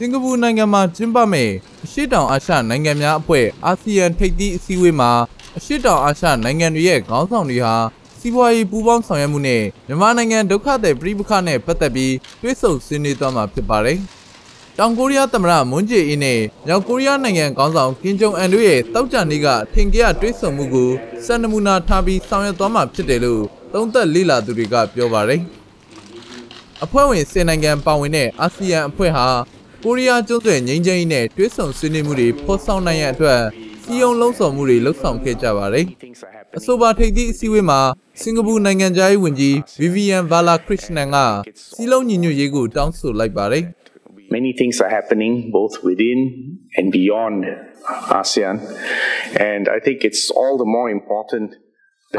စင်ကာပူနိုင်ငံမှာကျင်းပမယ့်အရှေ့တောင်အာရှနိုင်ငံများအဖွဲ့အာဆီယံထိပ်သီးအစည်းအဝေးမှာအရှေ့တောင်အာရှနိုင်ငံတွေရဲ့ခေါင်းဆောင်တွေဟာစီးပွားရေးပူးပေါင်းဆောင်ရွက်မှုနဲ့မြန်မာနိုင်ငံဒုက္ခသည်ပြည်ပခနဲ့ပတ်သက်ပြီးတွဲဆုံဆွေးနွေးသွားမှာဖြစ်ပါတယ်။တောင်ကိုရီးယားသမ္မတမွန်းဂျေအင်းနဲ့မြောက်ကိုရီးယားနိုင်ငံခေါင်းဆောင်ကင်ဂျုံအန်တို့ရဲ့တောက်ကြနေ့ကထင်ကြရတွဲဆုံမှုကိုစံနမူနာထားပြီးဆောင်ရွက်သွားမှာဖြစ်တယ်လို့သုံးသပ်လေ့လာသူတွေကပြောပါတယ်။အဖွဲ့ဝင်10နိုင်ငံပါဝင်တဲ့အာဆီယံအဖွဲ့ဟာ ကိုရီးယားကျွန်းဆွယ်ငြိမ်းချမ်းရေးနဲ့တွဲဆုံဆွေးနွေးမှုတွေဖော်ဆောင်နိုင်ရန်အတွက်စီယုံလုံးဆောင်မှုတွေလှုပ်ဆောင်ခဲ့ကြပါတယ်။အဆိုပါထိပ်သီးအစည်းအဝေးမှာစင်ကာပူနိုင်ငံသားရေးဝန်ကြီး Vivian Balakrishnan ကစီလုံးညီညွတ်ရေးကိုတောင်းဆိုလိုက်ပါတယ်။ Many things are happening both within and beyond ASEAN and I think it's all the more important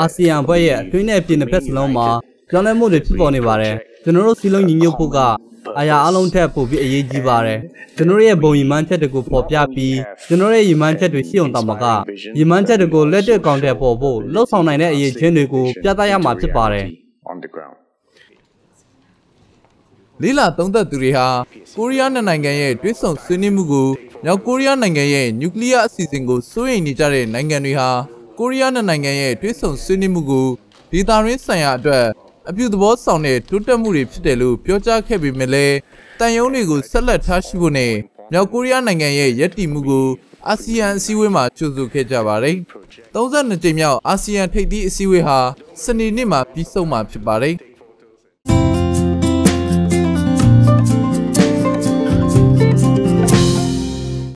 အာဆီယံဘွဲ့ရဲ့အတွင်းနဲ့ပြင်တစ်ဖက်စလုံးမှာပြောင်းလဲမှုတွေဖြစ်ပေါ်နေပါတယ်ကျွန်တော်တို့စီလုံးညီညွတ်ဖို့က အရာအလုံးထက်ပိုပြီးအရေးကြီးပါတယ်ကျွန်တော်ရဲ့ဘုံရည်မှန်းချက်တွေကိုပေါ်ပြပြီးကျွန်တော်ရဲ့ရည်မှန်းချက်တွေရှိအောင်တောင်မကရည်မှန်းချက်တွေကိုလက်တွေ့ကောင်တဲ့ပေါ်ဖို့လှုပ်ဆောင်နိုင်တဲ့အရေးချင်းတွေကိုပြသရမှာဖြစ်ပါတယ် on the ground လေးလာသုံးသက်သူတွေဟာကိုရီးယားနိုင်ငံရဲ့တွဲဆုံဆွေးနွေးမှုကိုမြောက်ကိုရီးယားနိုင်ငံရဲ့နျူကလ িয়ার အစီအစဉ်ကိုစိုးရိမ်နေကြတဲ့နိုင်ငံတွေဟာကိုရီးယားနိုင်ငံရဲ့တွဲဆုံဆွေးနွေးမှုကိုဒေသရင်းဆိုင်ရာအတွက် အပြုသဘောဆောင်တဲ့တိုးတက်မှုတွေဖြစ်တယ်လို့ပြောကြားခဲ့ပေမဲ့လည်းတန်ယုံတွေကိုဆက်လက်ထားရှိဖို့နဲ့မြောက်ကိုရီးယားနိုင်ငံရဲ့ယက်တီမှုကိုအာဆီယံအစည်းအဝေးမှာကြိုဆိုခဲ့ကြပါတယ်။32ကြိမ်မြောက်အာဆီယံထိပ်သီးအစည်းအဝေးဟာစနေနေ့မှာပြီးဆုံးမှာဖြစ်ပါတယ်။